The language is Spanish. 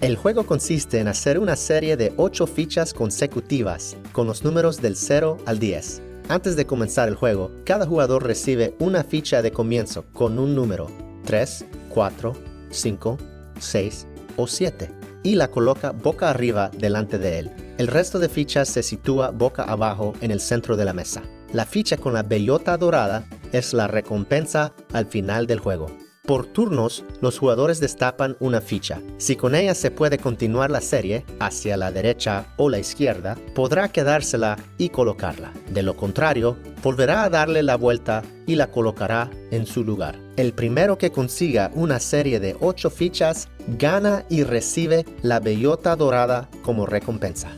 El juego consiste en hacer una serie de 8 fichas consecutivas con los números del 0 al 10. Antes de comenzar el juego, cada jugador recibe una ficha de comienzo con un número 3, 4, 5, 6 o 7 y la coloca boca arriba delante de él. El resto de fichas se sitúa boca abajo en el centro de la mesa. La ficha con la bellota dorada es la recompensa al final del juego. Por turnos, los jugadores destapan una ficha. Si con ella se puede continuar la serie, hacia la derecha o la izquierda, podrá quedársela y colocarla. De lo contrario, volverá a darle la vuelta y la colocará en su lugar. El primero que consiga una serie de 8 fichas gana y recibe la bellota dorada como recompensa.